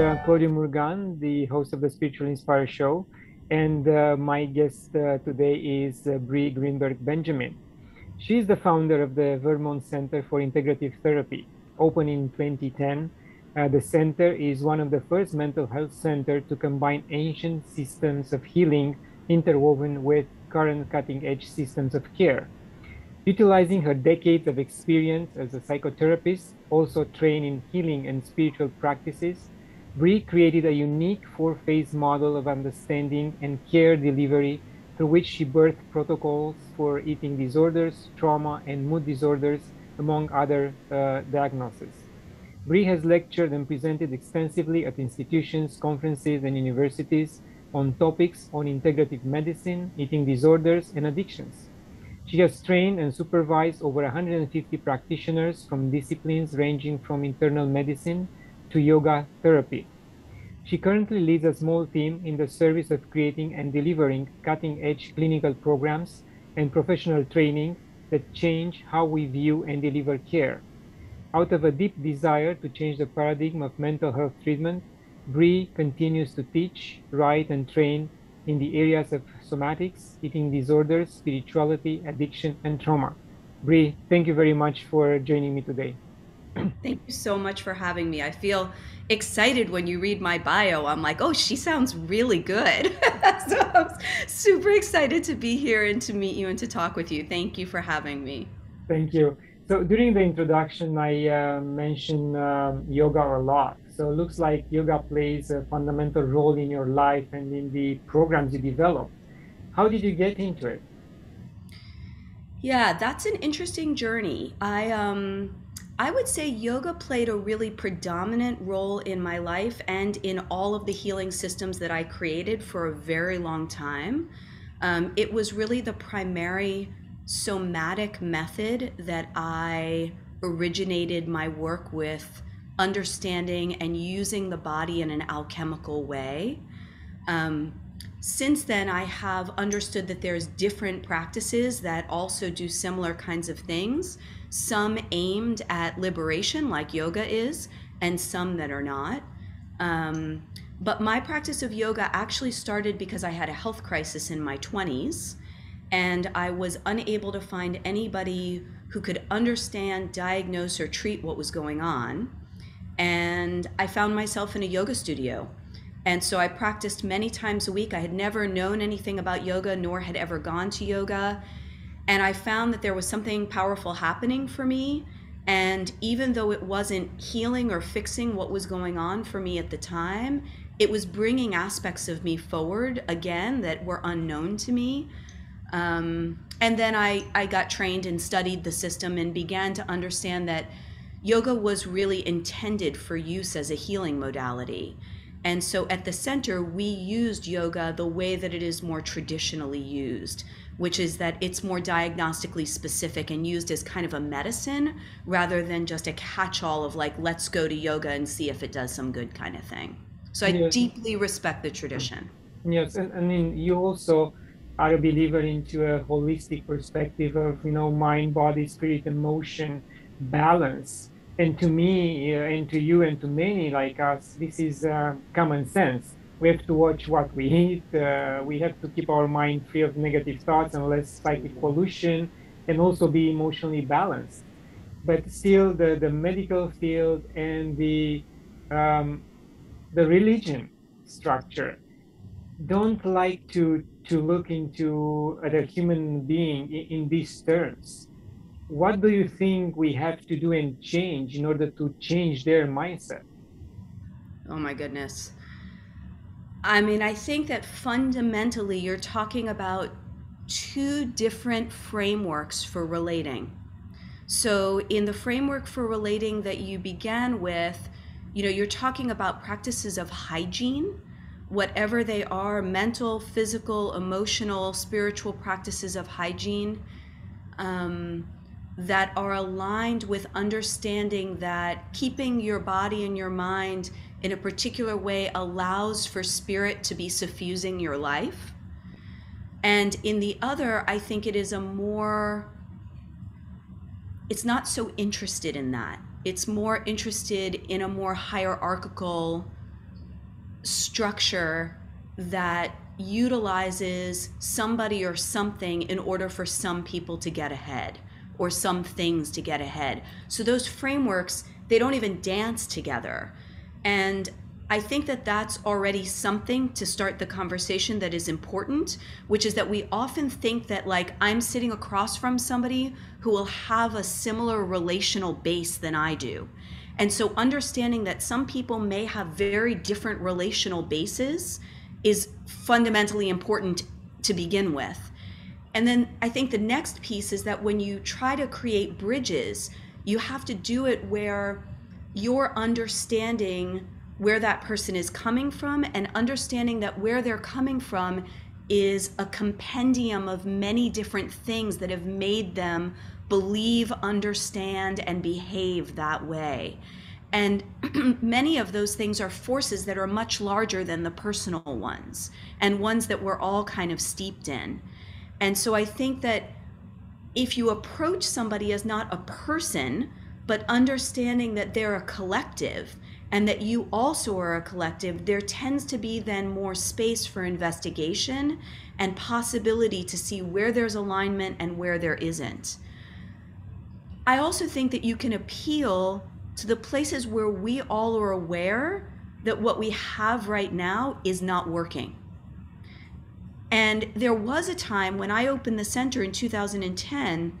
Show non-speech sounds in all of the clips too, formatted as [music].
uh, Claudiu Murgan, the host of the Spiritual Inspire Show, and uh, my guest uh, today is uh, Bree Greenberg Benjamin. She is the founder of the Vermont Center for Integrative Therapy, opened in 2010. Uh, the center is one of the first mental health centers to combine ancient systems of healing interwoven with current cutting-edge systems of care. Utilizing her decades of experience as a psychotherapist, also trained in healing and spiritual practices, Bree created a unique four-phase model of understanding and care delivery through which she birthed protocols for eating disorders, trauma, and mood disorders, among other uh, diagnoses. Bree has lectured and presented extensively at institutions, conferences, and universities on topics on integrative medicine, eating disorders, and addictions. She has trained and supervised over 150 practitioners from disciplines ranging from internal medicine to yoga therapy. She currently leads a small team in the service of creating and delivering cutting edge clinical programs and professional training that change how we view and deliver care. Out of a deep desire to change the paradigm of mental health treatment, Bree continues to teach, write, and train in the areas of somatics, eating disorders, spirituality, addiction, and trauma. Bree, thank you very much for joining me today. Thank you so much for having me. I feel excited when you read my bio. I'm like, oh, she sounds really good. [laughs] so I'm super excited to be here and to meet you and to talk with you. Thank you for having me. Thank you. So during the introduction, I uh, mentioned um, yoga a lot. So it looks like yoga plays a fundamental role in your life and in the programs you develop. How did you get into it? Yeah, that's an interesting journey. I um I would say yoga played a really predominant role in my life and in all of the healing systems that I created for a very long time. Um, it was really the primary somatic method that I originated my work with understanding and using the body in an alchemical way. Um, since then, I have understood that there's different practices that also do similar kinds of things some aimed at liberation, like yoga is, and some that are not. Um, but my practice of yoga actually started because I had a health crisis in my 20s, and I was unable to find anybody who could understand, diagnose, or treat what was going on. And I found myself in a yoga studio. And so I practiced many times a week. I had never known anything about yoga, nor had ever gone to yoga. And I found that there was something powerful happening for me. And even though it wasn't healing or fixing what was going on for me at the time, it was bringing aspects of me forward again that were unknown to me. Um, and then I, I got trained and studied the system and began to understand that yoga was really intended for use as a healing modality. And so at the center, we used yoga the way that it is more traditionally used which is that it's more diagnostically specific and used as kind of a medicine rather than just a catch all of like, let's go to yoga and see if it does some good kind of thing. So I yes. deeply respect the tradition. Yes, and I mean, you also are a believer into a holistic perspective of, you know, mind, body, spirit, emotion balance. And to me, uh, and to you, and to many like us, this is uh, common sense we have to watch what we eat. Uh, we have to keep our mind free of negative thoughts and less psychic pollution, and also be emotionally balanced. But still, the, the medical field and the um, the religion structure don't like to to look into a human being in, in these terms. What do you think we have to do and change in order to change their mindset? Oh my goodness. I mean, I think that fundamentally you're talking about two different frameworks for relating. So, in the framework for relating that you began with, you know, you're talking about practices of hygiene, whatever they are mental, physical, emotional, spiritual practices of hygiene um, that are aligned with understanding that keeping your body and your mind in a particular way allows for spirit to be suffusing your life. And in the other, I think it is a more, it's not so interested in that. It's more interested in a more hierarchical structure that utilizes somebody or something in order for some people to get ahead or some things to get ahead. So those frameworks, they don't even dance together. And I think that that's already something to start the conversation that is important, which is that we often think that, like, I'm sitting across from somebody who will have a similar relational base than I do. And so, understanding that some people may have very different relational bases is fundamentally important to begin with. And then I think the next piece is that when you try to create bridges, you have to do it where you're understanding where that person is coming from and understanding that where they're coming from is a compendium of many different things that have made them believe, understand, and behave that way. And [clears throat] many of those things are forces that are much larger than the personal ones and ones that we're all kind of steeped in. And so I think that if you approach somebody as not a person, but understanding that they're a collective and that you also are a collective, there tends to be then more space for investigation and possibility to see where there's alignment and where there isn't. I also think that you can appeal to the places where we all are aware that what we have right now is not working. And there was a time when I opened the center in 2010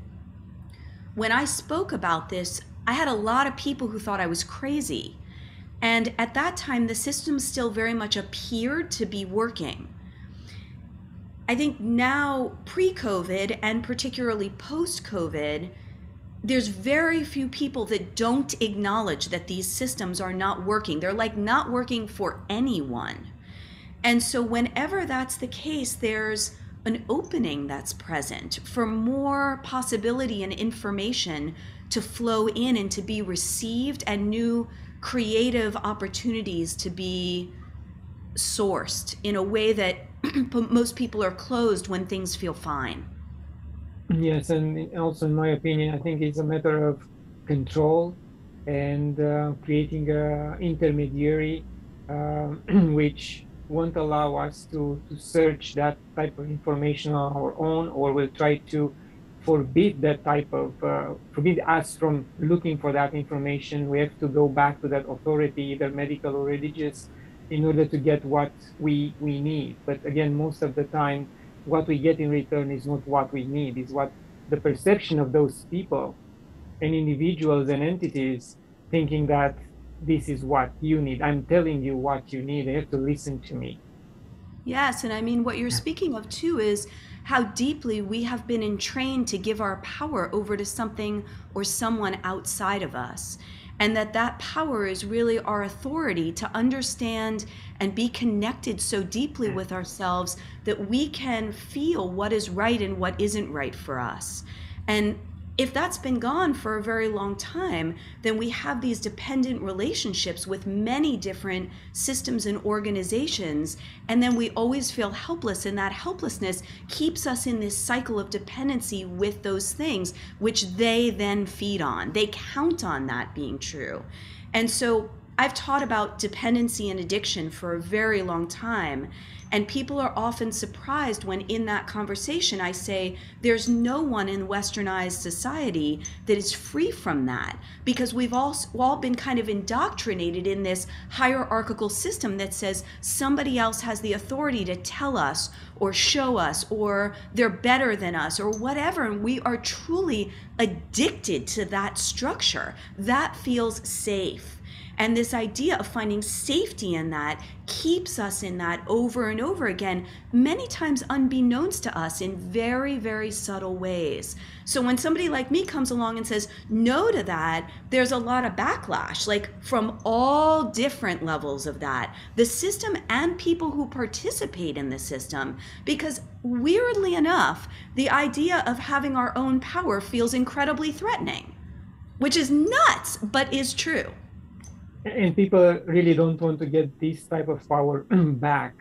when I spoke about this, I had a lot of people who thought I was crazy. And at that time, the system still very much appeared to be working. I think now, pre COVID and particularly post COVID, there's very few people that don't acknowledge that these systems are not working. They're like not working for anyone. And so, whenever that's the case, there's an opening that's present for more possibility and information to flow in and to be received and new creative opportunities to be sourced in a way that [clears throat] most people are closed when things feel fine. Yes, and also, in my opinion, I think it's a matter of control and uh, creating an intermediary uh, [clears throat] which won't allow us to, to search that type of information on our own or will try to forbid that type of uh, forbid us from looking for that information. We have to go back to that authority either medical or religious in order to get what we we need. But again most of the time what we get in return is not what we need is what the perception of those people and individuals and entities thinking that this is what you need. I'm telling you what you need. You have to listen to me. Yes and i mean what you're speaking of too is how deeply we have been entrained to give our power over to something or someone outside of us and that that power is really our authority to understand and be connected so deeply with ourselves that we can feel what is right and what isn't right for us. And if that's been gone for a very long time, then we have these dependent relationships with many different systems and organizations. And then we always feel helpless. And that helplessness keeps us in this cycle of dependency with those things, which they then feed on. They count on that being true. And so I've taught about dependency and addiction for a very long time. And people are often surprised when, in that conversation, I say, there's no one in westernized society that is free from that because we've all, all been kind of indoctrinated in this hierarchical system that says somebody else has the authority to tell us or show us or they're better than us or whatever. And we are truly addicted to that structure. That feels safe and this idea of finding safety in that keeps us in that over and over again, many times unbeknownst to us in very, very subtle ways. So when somebody like me comes along and says no to that, there's a lot of backlash, like from all different levels of that. The system and people who participate in the system, because weirdly enough, the idea of having our own power feels incredibly threatening, which is nuts, but is true and people really don't want to get this type of power [clears throat] back.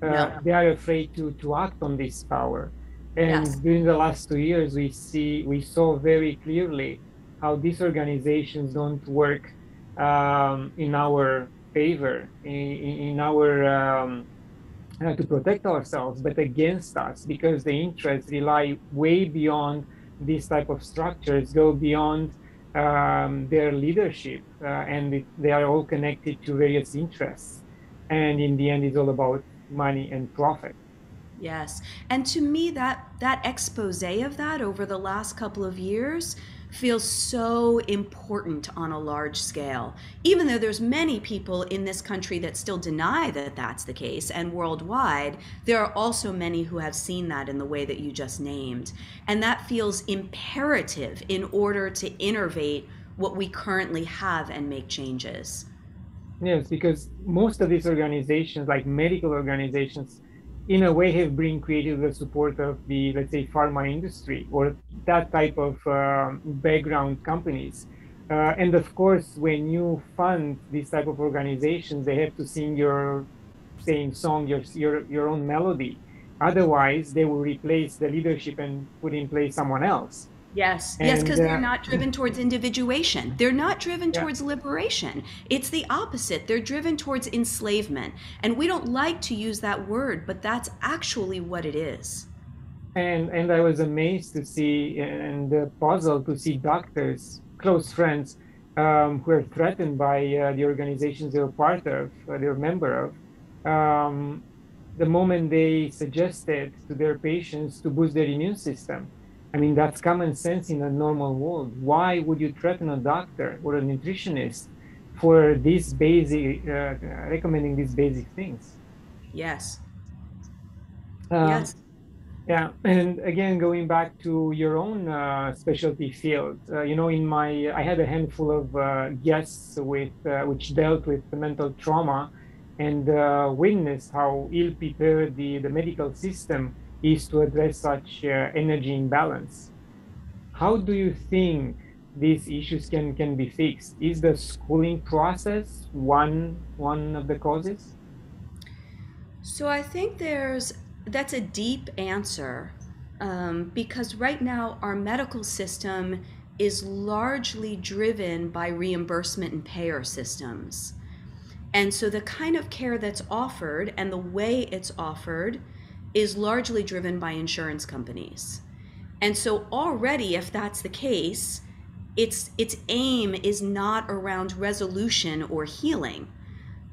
Uh, no. They are afraid to to act on this power. And yes. during the last two years, we see we saw very clearly how these organizations don't work um, in our favor in, in our um, to protect ourselves, but against us because the interests rely way beyond these type of structures, go beyond um, their leadership, uh, and it, they are all connected to various interests. And in the end, it's all about money and profit. Yes. And to me that that expose of that over the last couple of years feels so important on a large scale even though there's many people in this country that still deny that that's the case and worldwide there are also many who have seen that in the way that you just named. And that feels imperative in order to innovate what we currently have and make changes. Yes because most of these organizations like medical organizations in a way have been created with the support of the let's say pharma industry or that type of uh, background companies. Uh, and of course when you fund these type of organizations they have to sing your same song your your, your own melody. Otherwise they will replace the leadership and put in place someone else Yes, and, yes, because uh, they're not driven towards individuation. They're not driven yeah. towards liberation. It's the opposite. They're driven towards enslavement. And we don't like to use that word, but that's actually what it is. And and I was amazed to see and uh, puzzled to see doctors, close friends, um, who are threatened by uh, the organizations they're part of, uh, they're a member of. Um, the moment they suggested to their patients to boost their immune system I mean, that's common sense in a normal world. Why would you threaten a doctor or a nutritionist for these basic, uh, recommending these basic things? Yes. Uh, yes. Yeah, and again, going back to your own uh, specialty field, uh, you know, in my, I had a handful of uh, guests with uh, which dealt with the mental trauma, and witnessed how ill prepared the the medical system is to address such uh, energy imbalance. How do you think these issues can, can be fixed? Is the schooling process one, one of the causes? So I think there's, that's a deep answer um, because right now our medical system is largely driven by reimbursement and payer systems. And so the kind of care that's offered and the way it's offered is largely driven by insurance companies. And so already if that's the case, its its aim is not around resolution or healing.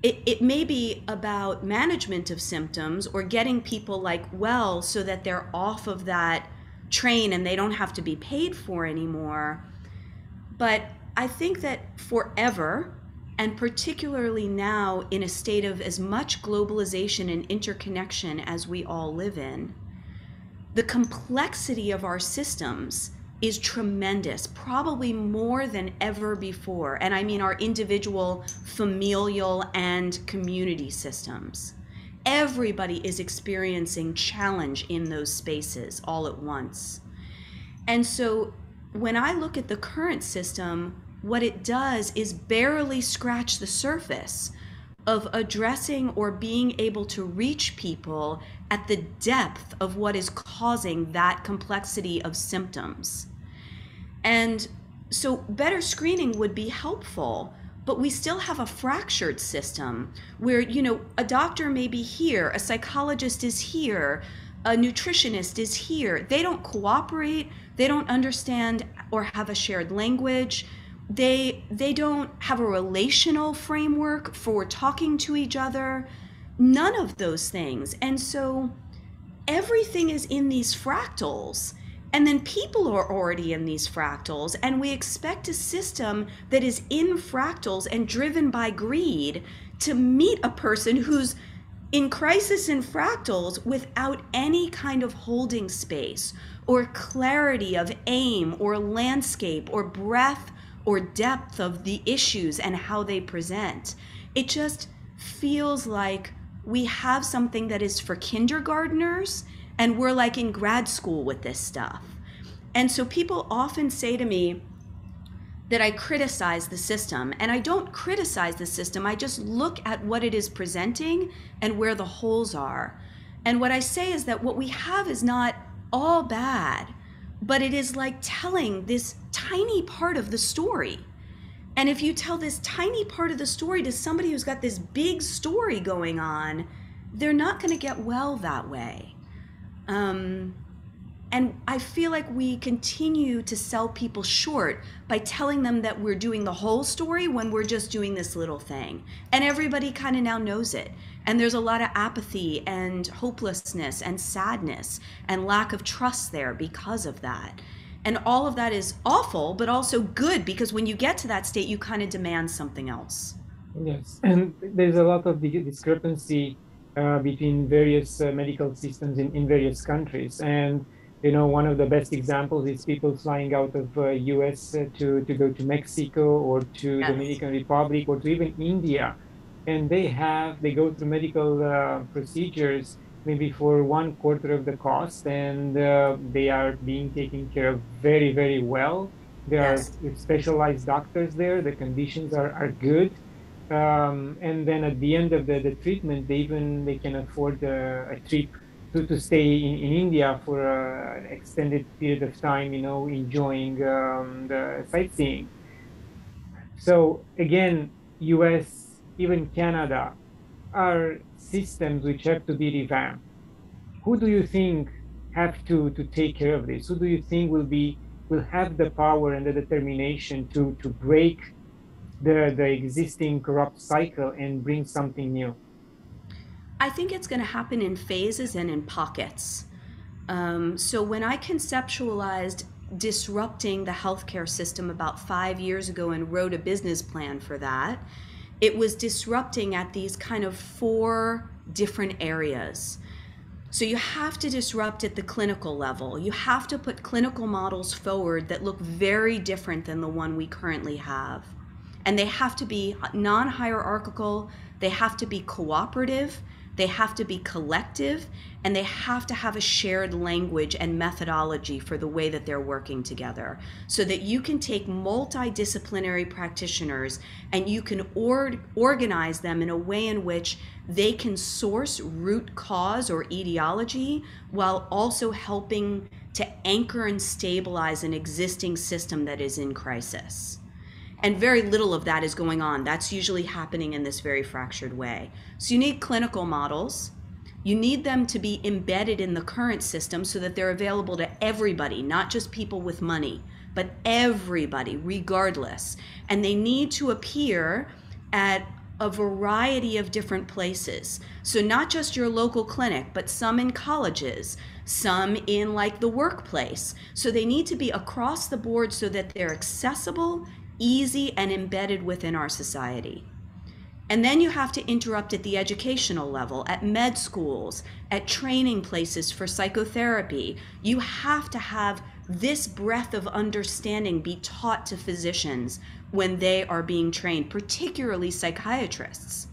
It, it may be about management of symptoms or getting people like well so that they're off of that train and they don't have to be paid for anymore. But I think that forever and particularly now in a state of as much globalization and interconnection as we all live in, the complexity of our systems is tremendous, probably more than ever before. And I mean our individual, familial, and community systems. Everybody is experiencing challenge in those spaces all at once. And so when I look at the current system, what it does is barely scratch the surface of addressing or being able to reach people at the depth of what is causing that complexity of symptoms. And so, better screening would be helpful, but we still have a fractured system where, you know, a doctor may be here, a psychologist is here, a nutritionist is here. They don't cooperate, they don't understand or have a shared language they they don't have a relational framework for talking to each other. None of those things. And so everything is in these fractals. And then people are already in these fractals. And we expect a system that is in fractals and driven by greed to meet a person who's in crisis in fractals without any kind of holding space or clarity of aim or landscape or breadth or depth of the issues and how they present. It just feels like we have something that is for kindergarteners and we're like in grad school with this stuff. And so people often say to me that I criticize the system. And I don't criticize the system, I just look at what it is presenting and where the holes are. And what I say is that what we have is not all bad but it is like telling this tiny part of the story. And if you tell this tiny part of the story to somebody who's got this big story going on, they're not going to get well that way. Um, and I feel like we continue to sell people short by telling them that we're doing the whole story when we're just doing this little thing. And everybody kind of now knows it. And there's a lot of apathy and hopelessness and sadness and lack of trust there because of that. And all of that is awful, but also good because when you get to that state, you kind of demand something else. Yes. And there's a lot of discrepancy uh, between various uh, medical systems in, in various countries. And you know, one of the best examples is people flying out of uh, US uh, to, to go to Mexico or to yes. Dominican Republic or to even India. And they have, they go through medical uh, procedures maybe for one quarter of the cost and uh, they are being taken care of very, very well. There yes. are specialized doctors there. The conditions are, are good. Um, and then at the end of the, the treatment, they even, they can afford a, a trip to, to stay in, in India for an extended period of time, you know, enjoying um, the sightseeing. So again, US, even Canada, are systems which have to be revamped. Who do you think have to, to take care of this? Who do you think will be will have the power and the determination to, to break the, the existing corrupt cycle and bring something new? I think it's going to happen in phases and in pockets. Um, so when I conceptualized disrupting the healthcare system about five years ago and wrote a business plan for that, it was disrupting at these kind of four different areas. So you have to disrupt at the clinical level. You have to put clinical models forward that look very different than the one we currently have. And they have to be non hierarchical, they have to be cooperative, they have to be collective and they have to have a shared language and methodology for the way that they're working together so that you can take multidisciplinary practitioners and you can or- organize them in a way in which they can source root cause or etiology while also helping to anchor and stabilize an existing system that is in crisis. And very little of that is going on. That's usually happening in this very fractured way. So you need clinical models. You need them to be embedded in the current system so that they're available to everybody, not just people with money, but everybody, regardless. And they need to appear at a variety of different places. So, not just your local clinic, but some in colleges, some in like the workplace. So, they need to be across the board so that they're accessible easy and embedded within our society. And then you have to interrupt at the educational level, at med schools, at training places for psychotherapy. You have to have this breadth of understanding be taught to physicians when they are being trained, particularly psychiatrists.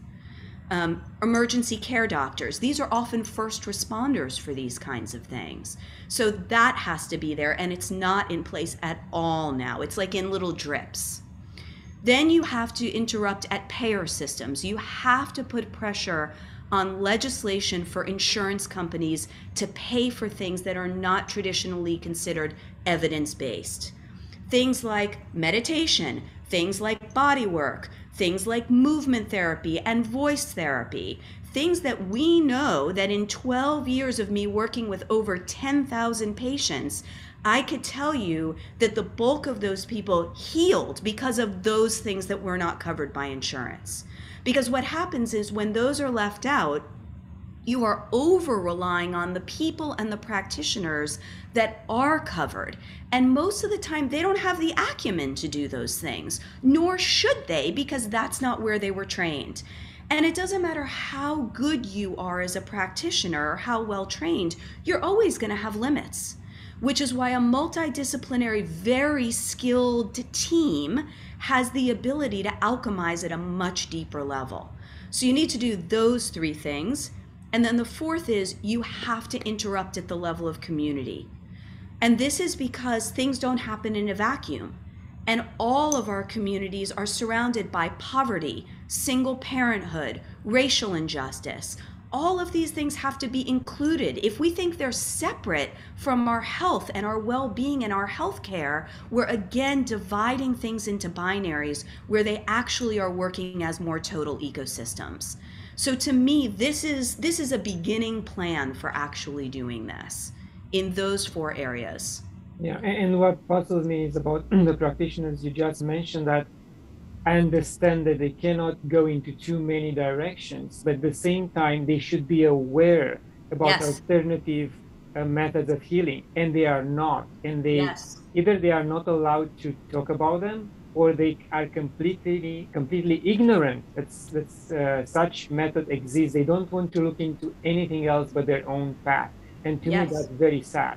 Um, emergency care doctors, these are often first responders for these kinds of things. So that has to be there, and it's not in place at all now. It's like in little drips. Then you have to interrupt at payer systems. You have to put pressure on legislation for insurance companies to pay for things that are not traditionally considered evidence based. Things like meditation, things like body work, things like movement therapy and voice therapy, things that we know that in 12 years of me working with over 10,000 patients, I could tell you that the bulk of those people healed because of those things that were not covered by insurance. Because what happens is when those are left out, you are over relying on the people and the practitioners that are covered. And most of the time, they don't have the acumen to do those things, nor should they, because that's not where they were trained. And it doesn't matter how good you are as a practitioner or how well trained, you're always going to have limits, which is why a multidisciplinary, very skilled team has the ability to alchemize at a much deeper level. So you need to do those three things. And then the fourth is you have to interrupt at the level of community. And this is because things don't happen in a vacuum. And all of our communities are surrounded by poverty, single parenthood, racial injustice, all of these things have to be included. If we think they're separate from our health and our well being and our health care, we're again dividing things into binaries where they actually are working as more total ecosystems. So to me, this is this is a beginning plan for actually doing this in those four areas. Yeah, and what puzzles me is about [clears throat] the practitioners you just mentioned that I understand that they cannot go into too many directions, but at the same time, they should be aware about yes. alternative uh, methods of healing, and they are not. And they yes. either they are not allowed to talk about them, or they are completely completely ignorant that, that uh, such method exists. They don't want to look into anything else but their own path, and to yes. me, that's very sad.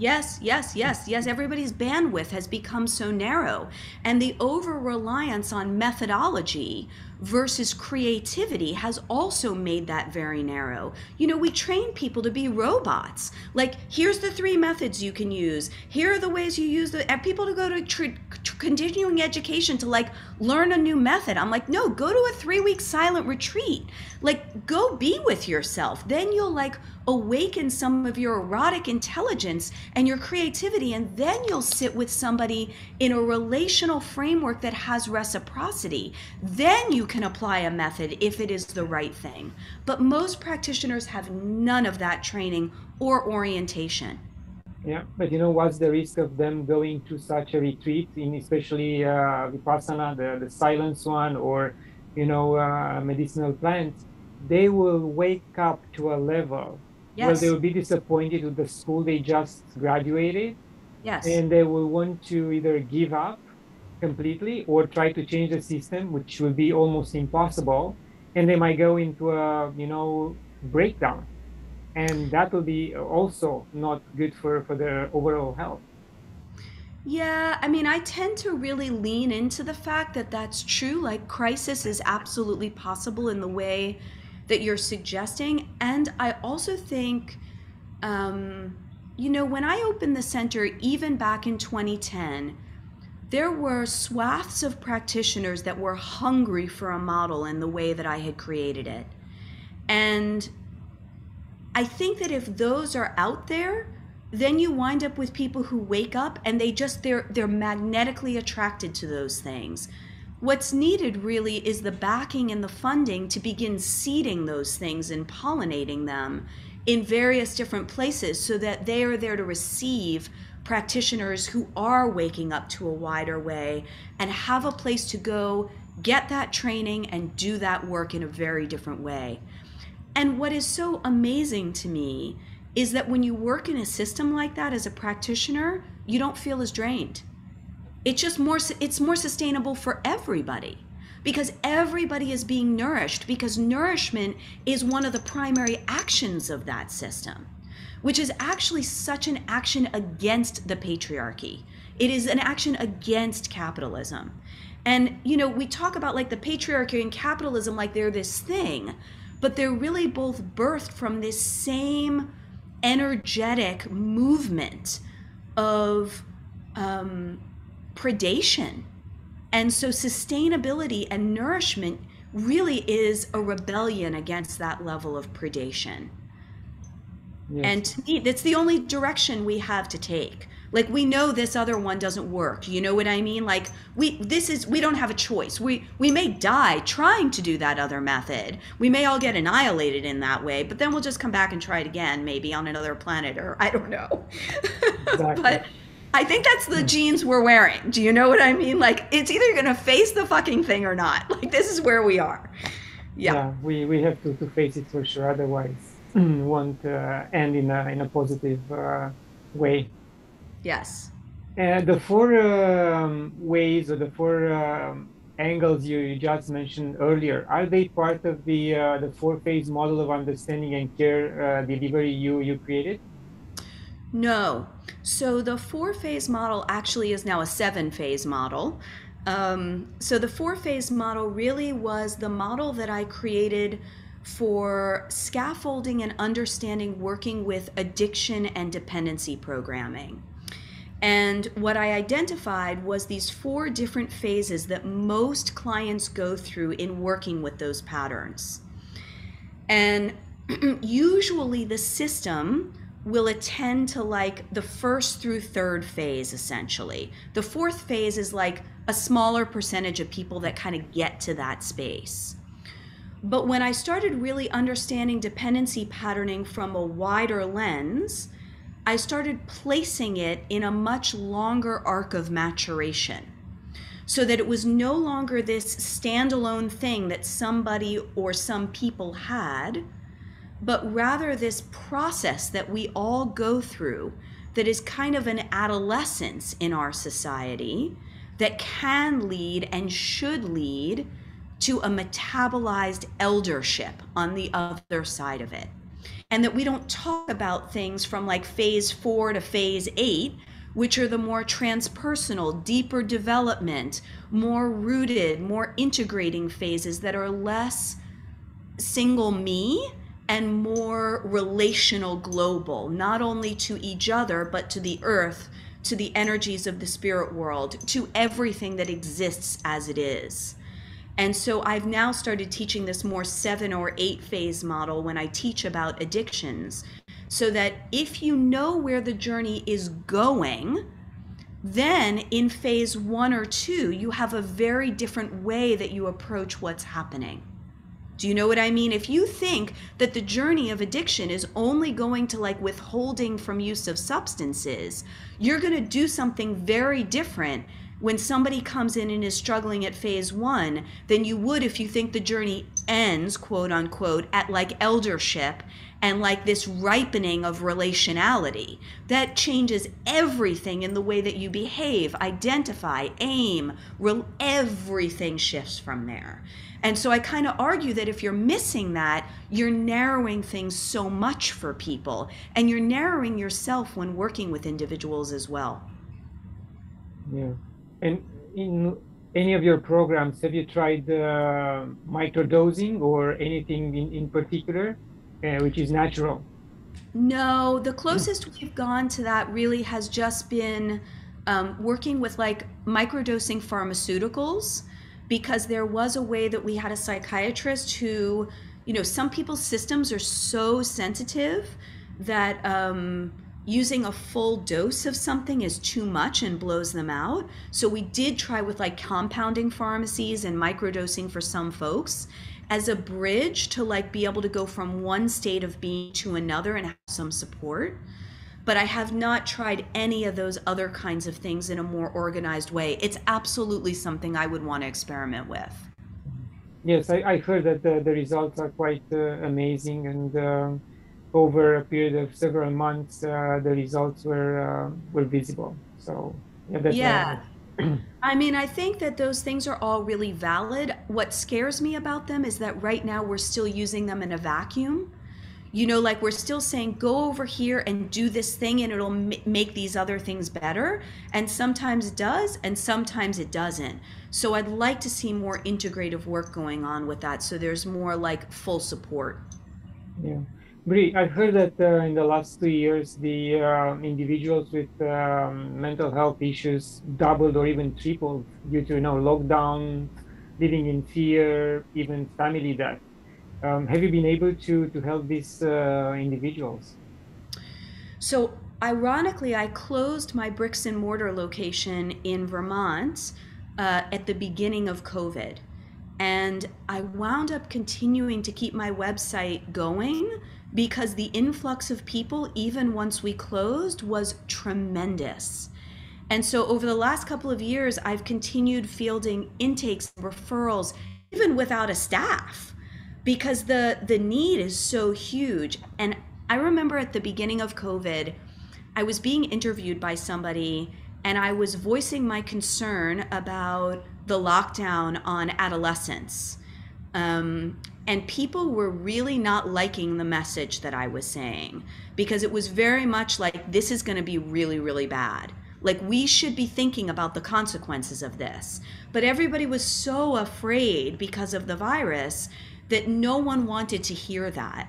Yes, yes, yes, yes. Everybody's bandwidth has become so narrow. And the over reliance on methodology versus creativity has also made that very narrow. You know, we train people to be robots. Like, here's the three methods you can use. Here are the ways you use the and people to go to tr- tr- continuing education to like learn a new method. I'm like, no, go to a three week silent retreat. Like, go be with yourself. Then you'll like awaken some of your erotic intelligence and your creativity, and then you'll sit with somebody in a relational framework that has reciprocity. Then you can apply a method if it is the right thing. But most practitioners have none of that training or orientation. Yeah, but you know what's the risk of them going to such a retreat, in especially uh, vipassana, the, the silence one, or you know uh, medicinal plants? They will wake up to a level yes. where they will be disappointed with the school they just graduated. Yes. And they will want to either give up completely or try to change the system, which will be almost impossible. And they might go into a, you know, breakdown. And that will be also not good for, for their overall health. Yeah, I mean, I tend to really lean into the fact that that's true. Like, crisis is absolutely possible in the way that you're suggesting. And I also think, um, you know, when I opened the center, even back in 2010, there were swaths of practitioners that were hungry for a model in the way that I had created it. And I think that if those are out there, then you wind up with people who wake up and they just they're they're magnetically attracted to those things What's needed really is the backing and the funding to begin seeding those things and pollinating them in various different places so that they are there to receive practitioners who are waking up to a wider way and have a place to go get that training and do that work in a very different way. And what is so amazing to me is that when you work in a system like that as a practitioner, you don't feel as drained it's just more it's more sustainable for everybody because everybody is being nourished because nourishment is one of the primary actions of that system which is actually such an action against the patriarchy it is an action against capitalism and you know we talk about like the patriarchy and capitalism like they're this thing but they're really both birthed from this same energetic movement of um, predation. And so sustainability and nourishment really is a rebellion against that level of predation. Yes. And to me, that's the only direction we have to take. Like we know this other one doesn't work. You know what I mean? Like we this is we don't have a choice. We we may die trying to do that other method. We may all get annihilated in that way, but then we'll just come back and try it again maybe on another planet or [laughs] I don't know. Exactly. [laughs] but I think that's the mm. jeans we're wearing. Do you know what I mean? Like it's either going to face the fucking thing or not. [laughs] Like this is where we are. Yeah. yeah we, we have to, to face it for sure. Otherwise, won't uh, end in a, in a positive uh, way. Yes. And the four um, ways or the four um, angles you, you, just mentioned earlier, are they part of the uh, the four phase model of understanding and care uh, delivery you, you created? No. So the four phase model actually is now a seven phase model. Um, so the four phase model really was the model that I created for scaffolding and understanding working with addiction and dependency programming. And what I identified was these four different phases that most clients go through in working with those patterns. And [clears throat] usually the system will attend to like the first through third phase essentially. The fourth phase is like a smaller percentage of people that kind of get to that space. But when I started really understanding dependency patterning from a wider lens, I started placing it in a much longer arc of maturation. So that it was no longer this standalone thing that somebody or some people had, but rather this process that we all go through that is kind of an adolescence in our society that can lead and should lead to a metabolized eldership on the other side of it. And that we don't talk about things from like phase four to phase eight, which are the more transpersonal, deeper development, more rooted, more integrating phases that are less single me and more relational global, not only to each other, but to the earth, to the energies of the spirit world, to everything that exists as it is. And so I've now started teaching this more seven or eight phase model when I teach about addictions, so that if you know where the journey is going, then in phase one or two, you have a very different way that you approach what's happening. Do you know what I mean? If you think that the journey of addiction is only going to like withholding from use of substances, you're going to do something very different when somebody comes in and is struggling at phase one than you would if you think the journey ends, quote unquote, at like eldership and like this ripening of relationality that changes everything in the way that you behave, identify, aim, re- everything shifts from there. And so I kind of argue that if you're missing that, you're narrowing things so much for people and you're narrowing yourself when working with individuals as well. Yeah. And in any of your programs, have you tried uh, microdosing or anything in, in particular, uh, which is natural? No, the closest we've gone to that really has just been um, working with like microdosing pharmaceuticals because there was a way that we had a psychiatrist who, you know, some people's systems are so sensitive that um, using a full dose of something is too much and blows them out. So we did try with like compounding pharmacies and microdosing for some folks as a bridge to like be able to go from one state of being to another and have some support but I have not tried any of those other kinds of things in a more organized way. It's absolutely something I would want to experiment with. Yes, I, I heard that the, the results are quite uh, amazing, and uh, over a period of several months, uh, the results were uh, were visible. So yeah, that's yeah. [clears throat] I mean, I think that those things are all really valid. What scares me about them is that right now we're still using them in a vacuum. You know like we're still saying go over here and do this thing and it'll m- make these other things better. And sometimes it does and sometimes it doesn't. So i'd like to see more integrative work going on with that. So there's more like full support. Yeah Bree, I've heard that uh, in the last two years, the uh, individuals with um, mental health issues doubled or even tripled due to you know lockdown, living in fear, even family death. Um, have you been able to to help these uh, individuals? So ironically, I closed my bricks and mortar location in Vermont uh, at the beginning of COVID. And I wound up continuing to keep my website going because the influx of people, even once we closed, was tremendous. And so over the last couple of years, I've continued fielding intakes, referrals, even without a staff because the the need is so huge and i remember at the beginning of covid i was being interviewed by somebody and i was voicing my concern about the lockdown on adolescents um, and people were really not liking the message that i was saying because it was very much like this is going to be really really bad like we should be thinking about the consequences of this but everybody was so afraid because of the virus that no one wanted to hear that.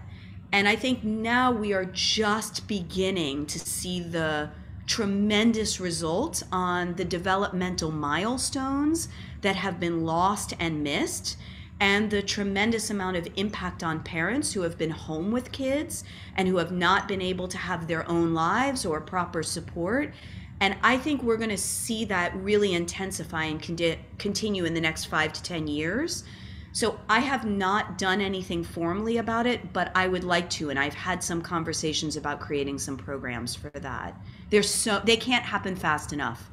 And I think now we are just beginning to see the tremendous results on the developmental milestones that have been lost and missed. And the tremendous amount of impact on parents who have been home with kids and who have not been able to have their own lives or proper support. And I think we're going to see that really intensify and con- continue in the next five to 10 years. So I have not done anything formally about it, but I would like to. And I've had some conversations about creating some programs for that. There's so, they can't happen fast enough.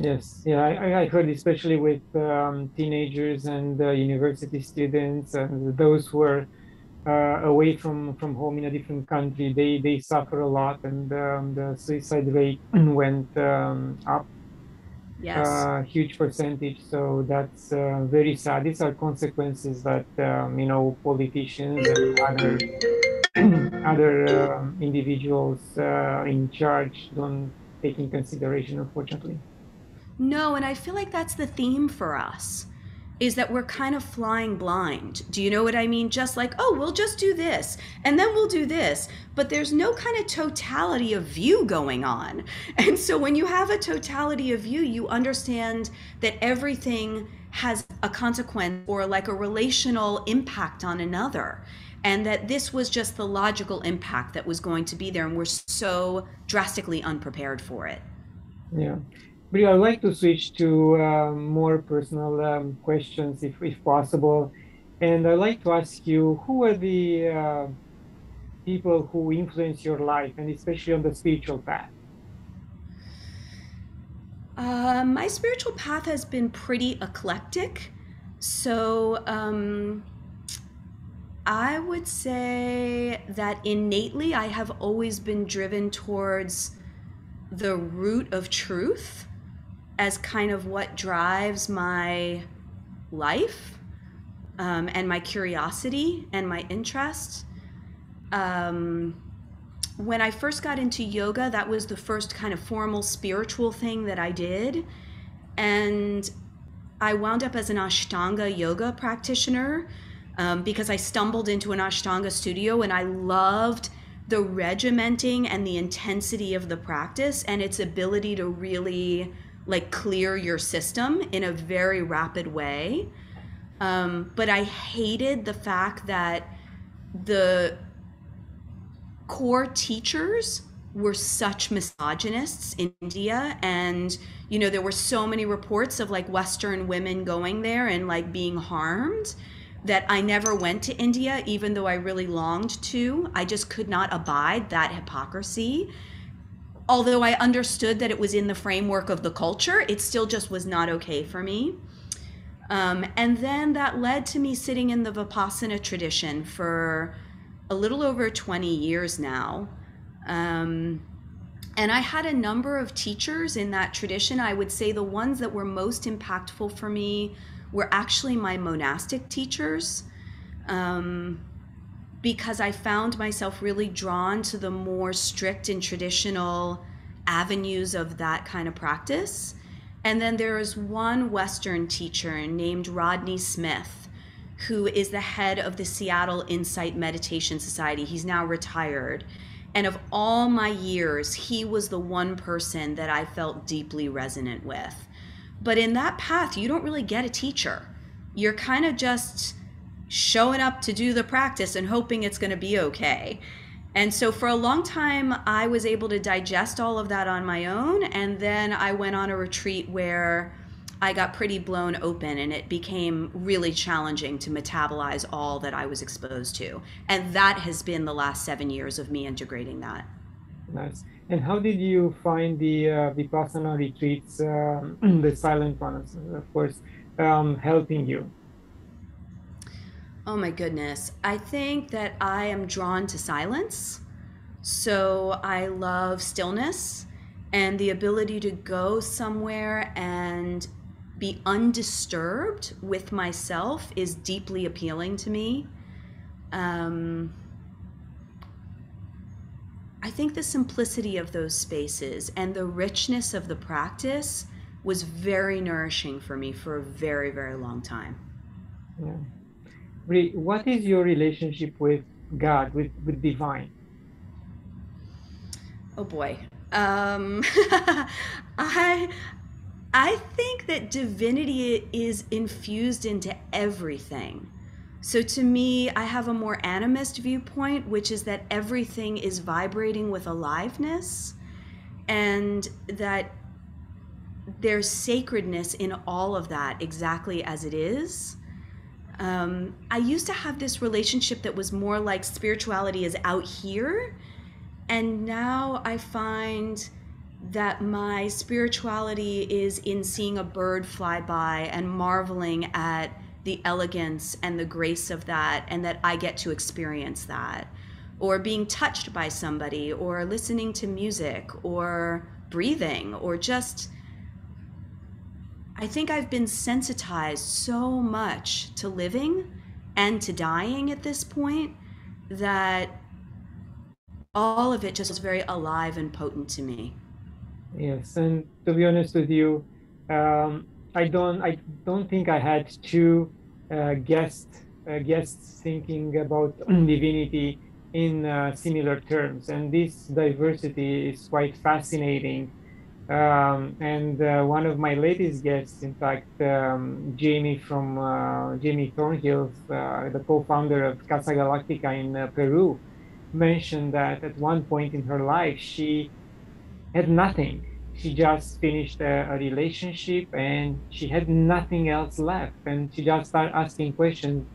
Yes, yeah, I, I heard especially with um, teenagers and uh, university students and those who are uh, away from, from home in a different country, they, they suffer a lot and um, the suicide rate [clears throat] went um, up. Yes. Uh, huge percentage. So that's uh, very sad. These are consequences that, um, you know, politicians and other, [clears throat] other um, individuals uh, in charge don't take in consideration, unfortunately. No, and I feel like that's the theme for us is that we're kind of flying blind. Do you know what I mean? Just like, oh, we'll just do this and then we'll do this. But there's no kind of totality of view going on. [laughs] And so when you have a totality of view, you understand that everything has a consequence or like a relational impact on another. And that this was just the logical impact that was going to be there. And we're so drastically unprepared for it. Yeah. But I'd like to switch to um, more personal um, questions, if, if possible. And I'd like to ask you, who are the uh, people who influence your life, and especially on the spiritual path? Uh, my spiritual path has been pretty eclectic. So um, I would say that innately I have always been driven towards the root of truth as kind of what drives my life um, and my curiosity and my interest. Um, when I first got into yoga, that was the first kind of formal spiritual thing that I did. And I wound up as an Ashtanga yoga practitioner um, because I stumbled into an Ashtanga studio and I loved the regimenting and the intensity of the practice and its ability to really like clear your system in a very rapid way. Um, but I hated the fact that the core teachers were such misogynists in India. And you know there were so many reports of like western women going there and like being harmed that I never went to India even though I really longed to. I just could not abide that hypocrisy although I understood that it was in the framework of the culture, it still just was not okay for me. Um, and then that led to me sitting in the Vipassana tradition for a little over 20 years now. Um, and I had a number of teachers in that tradition. I would say the ones that were most impactful for me were actually my monastic teachers. Um, because I found myself really drawn to the more strict and traditional avenues of that kind of practice. And then there is one Western teacher named Rodney Smith, who is the head of the Seattle Insight Meditation Society. He's now retired. And of all my years, he was the one person that I felt deeply resonant with. But in that path, you don't really get a teacher. You're kind of just showing up to do the practice and hoping it's going to be okay. And so for a long time, I was able to digest all of that on my own. And then I went on a retreat where I got pretty blown open and it became really challenging to metabolize all that I was exposed to. And that has been the last seven years of me integrating that. Nice. And how did you find the uh, Vipassana retreats, uh, [clears throat] the silent ones, of course, um, helping you? Oh my goodness. I think that I am drawn to silence. So I love stillness and the ability to go somewhere and be undisturbed with myself is deeply appealing to me. Um, I think the simplicity of those spaces and the richness of the practice was very nourishing for me for a very, very long time. Yeah what is your relationship with God, with, with divine? Oh boy. Um, [laughs] I I think that divinity is infused into everything. So to me, I have a more animist viewpoint, which is that everything is vibrating with aliveness and that there's sacredness in all of that exactly as it is. Um, I used to have this relationship that was more like spirituality is out here. And now I find that my spirituality is in seeing a bird fly by and marveling at the elegance and the grace of that, and that I get to experience that. Or being touched by somebody, or listening to music, or breathing, or just. I think I've been sensitized so much to living and to dying at this point that all of it just is very alive and potent to me. Yes, and to be honest with you, um, I don't I don't think I had two uh, guests uh, guests thinking about [clears throat] divinity in uh, similar terms, and this diversity is quite fascinating. Um, and uh, one of my latest guests, in fact, um, Jamie from uh, Jamie Thornhill, uh, the co-founder of Casa Galactica in Peru, mentioned that at one point in her life she had nothing. She just finished a, a, relationship and she had nothing else left. And she just started asking questions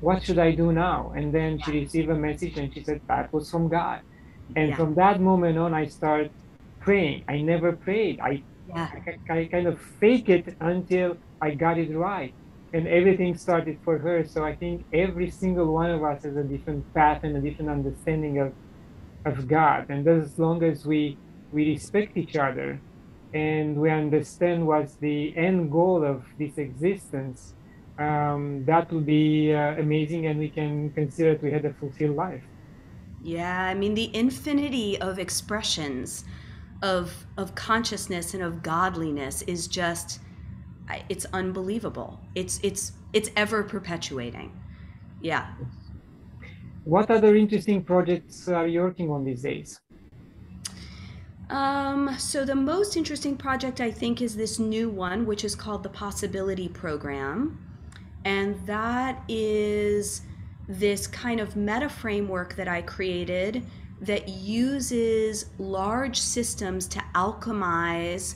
What should I do now? And then she received a message and she said, That was from God. And yeah. from that moment on, I started praying. I never prayed. I, yeah. I, I kind of fake it until I got it right. And everything started for her. So I think every single one of us has a different path and a different understanding of, of God. And as long as we we respect each other and we understand what's the end goal of this existence, um, that will be uh, amazing and we can consider that we had a fulfilled life. Yeah, I mean, the infinity of expressions of, of consciousness and of godliness is just, it's unbelievable. It's, it's, it's ever perpetuating. Yeah. What other interesting projects are you working on these days? Um, so the most interesting project I think is this new one, which is called the Possibility Program. And that is this kind of meta framework that I created that uses large systems to alchemize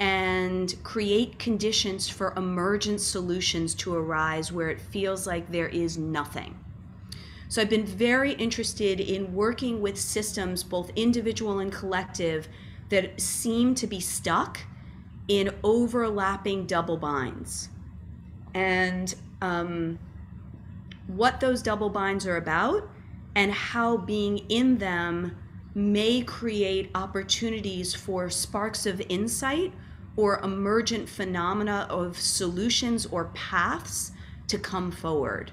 and create conditions for emergent solutions to arise where it feels like there is nothing. So I've been very interested in working with systems, both individual and collective, that seem to be stuck in overlapping double binds. And um, what those double binds are about and how being in them may create opportunities for sparks of insight or emergent phenomena of solutions or paths to come forward.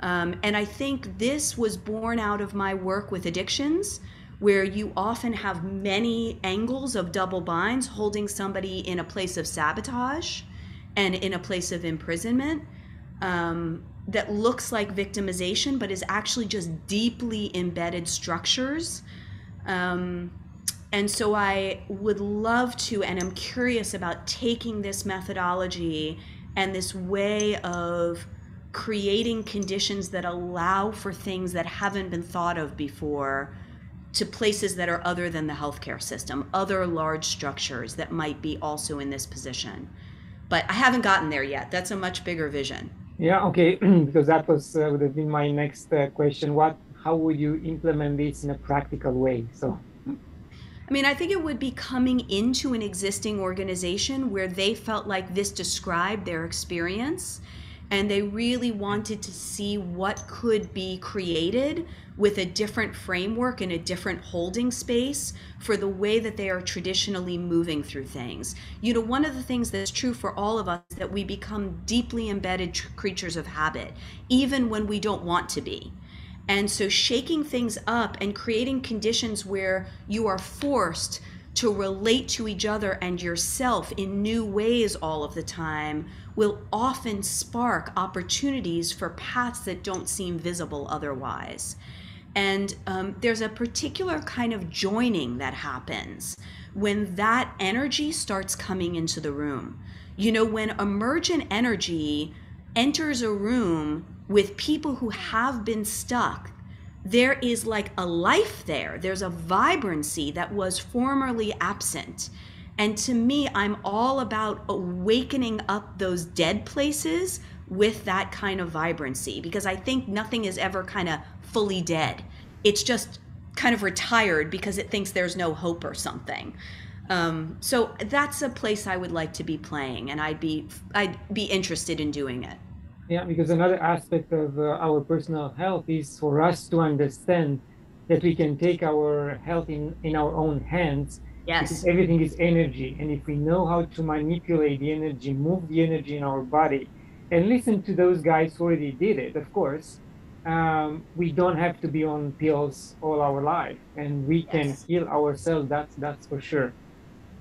Um, and I think this was born out of my work with addictions, where you often have many angles of double binds holding somebody in a place of sabotage and in a place of imprisonment um, that looks like victimization, but is actually just deeply embedded structures. Um, and so I would love to, and I'm curious about taking this methodology and this way of creating conditions that allow for things that haven't been thought of before to places that are other than the healthcare system, other large structures that might be also in this position. But I haven't gotten there yet. That's a much bigger vision. Yeah, okay, [clears throat] because that was uh, would have been my next uh, question. What, how would you implement this in a practical way? So. I mean, I think it would be coming into an existing organization where they felt like this described their experience and they really wanted to see what could be created with a different framework and a different holding space for the way that they are traditionally moving through things. You know, one of the things that's true for all of us is that we become deeply embedded creatures of habit, even when we don't want to be. And so shaking things up and creating conditions where you are forced to relate to each other and yourself in new ways all of the time will often spark opportunities for paths that don't seem visible otherwise. And um, there's a particular kind of joining that happens when that energy starts coming into the room. You know, when emergent energy enters a room with people who have been stuck, there is like a life there. There's a vibrancy that was formerly absent. And to me, I'm all about awakening up those dead places with that kind of vibrancy because I think nothing is ever kind of fully dead. It's just kind of retired because it thinks there's no hope or something. Um, so that's a place I would like to be playing, and I'd be I'd be interested in doing it. Yeah, because another aspect of uh, our personal health is for us to understand that we can take our health in, in our own hands. Yes. Because everything is energy. And if we know how to manipulate the energy, move the energy in our body, and listen to those guys who already did it, of course, um, we don't have to be on pills all our life. And we can yes. heal ourselves, that's, that's for sure.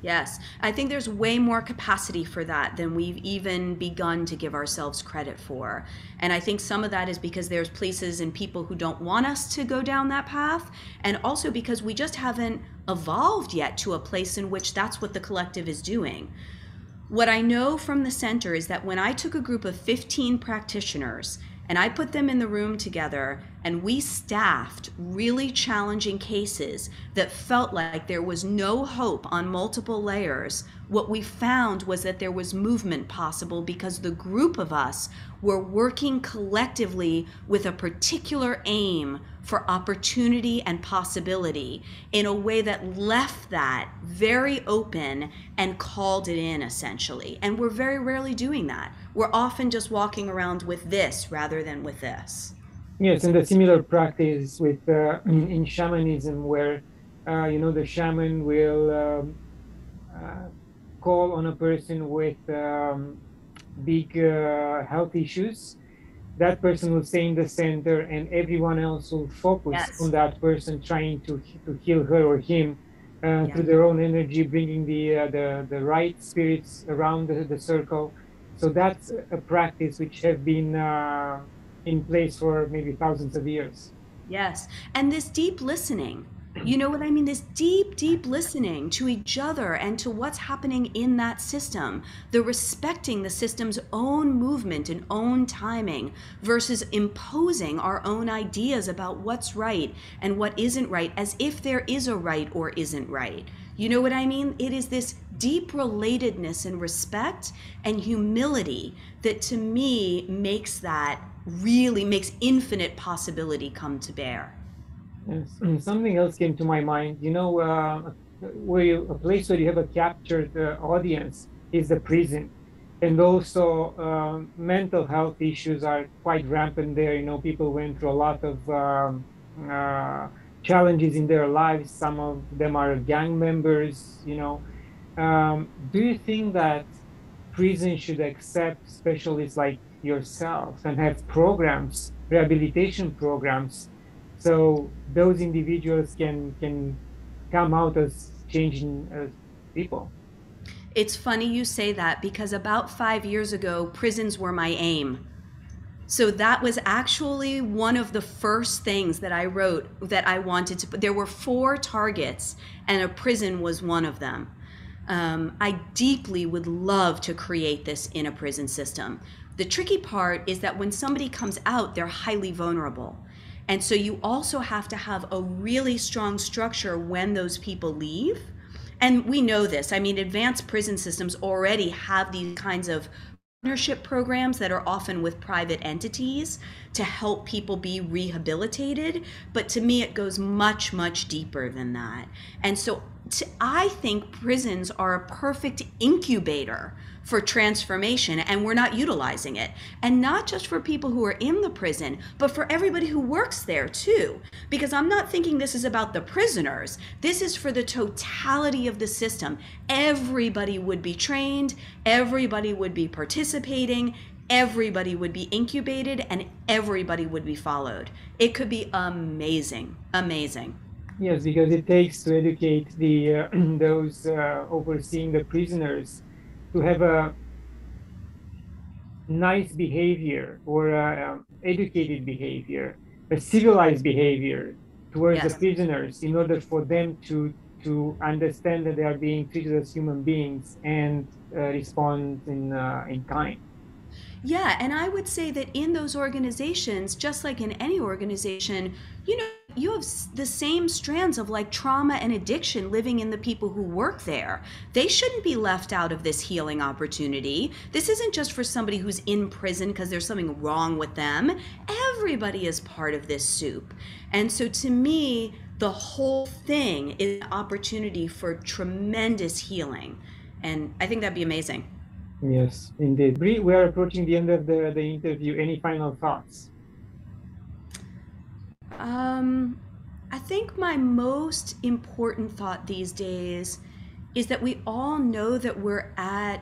Yes, I think there's way more capacity for that than we've even begun to give ourselves credit for. And I think some of that is because there's places and people who don't want us to go down that path, and also because we just haven't evolved yet to a place in which that's what the collective is doing. What I know from the center is that when I took a group of 15 practitioners and I put them in the room together and we staffed really challenging cases that felt like there was no hope on multiple layers. What we found was that there was movement possible because the group of us were working collectively with a particular aim for opportunity and possibility in a way that left that very open and called it in essentially. And we're very rarely doing that. We're often just walking around with this rather than with this. Yes, and a similar practice with uh, in, in, shamanism, where uh, you know the shaman will um, uh, call on a person with um, big uh, health issues. That person will stay in the center, and everyone else will focus yes. on that person, trying to to heal her or him uh, yeah. through their own energy, bringing the uh, the the right spirits around the, the circle. So that's a practice which have been in place for maybe thousands of years. Yes. And this deep listening, you know what I mean? This deep, deep listening to each other and to what's happening in that system, the respecting the system's own movement and own timing versus imposing our own ideas about what's right and what isn't right as if there is a right or isn't right. You know what I mean? It is this deep relatedness and respect and humility that to me makes that really makes infinite possibility come to bear. Yes. Something else came to my mind. You know, uh, where you, a place where you have a captured uh, audience is the prison, and also uh, mental health issues are quite rampant there. You know, people went through a lot of um, uh, challenges in their lives. Some of them are gang members. You know, um, do you think that prison should accept specialists like yourself and have programs, rehabilitation programs, so those individuals can can come out as changing uh, people. It's funny you say that because about five years ago, prisons were my aim. So that was actually one of the first things that I wrote that I wanted to. Put there were four targets, and a prison was one of them. Um, I deeply would love to create this in a prison system. The tricky part is that when somebody comes out, they're highly vulnerable. And so you also have to have a really strong structure when those people leave. And we know this. I mean, advanced prison systems already have these kinds of partnership programs that are often with private entities to help people be rehabilitated. But to me, it goes much, much deeper than that. And so I think prisons are a perfect incubator for transformation and we're not utilizing it. And not just for people who are in the prison, but for everybody who works there too. Because I'm not thinking this is about the prisoners, this is for the totality of the system. Everybody would be trained, everybody would be participating. Everybody would be incubated and everybody would be followed. It could be amazing, amazing. Yes, because it takes to educate the uh, [clears throat] those uh, overseeing the prisoners to have a nice behavior or a, um, educated behavior, a civilized behavior towards Yes. the prisoners in order for them to to understand that they are being treated as human beings and uh, respond in uh, in kind. Yeah, and I would say that in those organizations, just like in any organization, you know, you have the same strands of like trauma and addiction living in the people who work there. They shouldn't be left out of this healing opportunity. This isn't just for somebody who's in prison because there's something wrong with them. Everybody is part of this soup. And so to me, the whole thing is an opportunity for tremendous healing. And I think that'd be amazing. Yes, indeed. Bree, we are approaching the end of the, the interview. Any final thoughts? Um, I think my most important thought these days is that we all know that we're at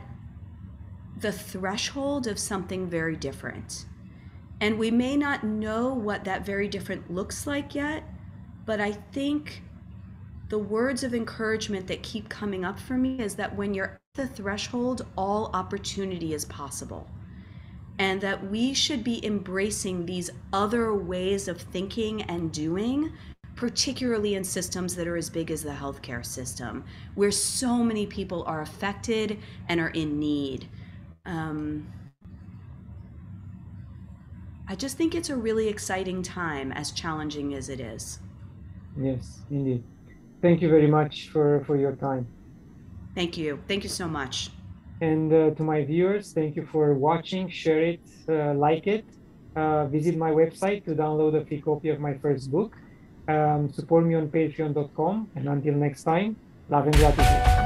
the threshold of something very different. And we may not know what that very different looks like yet, but I think the words of encouragement that keep coming up for me is that when you're at the threshold, all opportunity is possible and that we should be embracing these other ways of thinking and doing, particularly in systems that are as big as the healthcare system, where so many people are affected and are in need. Um, I just think it's a really exciting time, as challenging as it is. Yes, indeed. Thank you very much for, for your time. Thank you. Thank you so much. And uh, to my viewers, thank you for watching. Share it, uh, like it. Uh, visit my website to download a free copy of my first book. Um, support me on patreon.com. And until next time, love and gratitude.